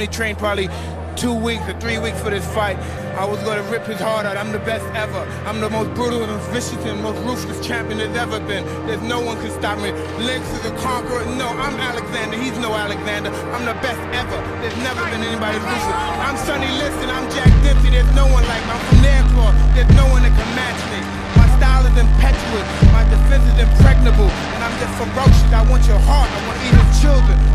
only trained probably two weeks or three weeks for this fight. I was going to rip his heart out. I'm the best ever. I'm the most brutal and vicious and most ruthless champion there's ever been. There's no one can stop me. Lennox is a conqueror. No, I'm Alexander. He's no Alexander. I'm the best ever. There's never been anybody ruthless. I'm Sonny Liston. I'm Jack Dempsey. There's no one like me. I'm from Nairclaw. There's no one that can match me. My style is impetuous. My defense is impregnable. And I'm just ferocious. I want your heart. I want even your children.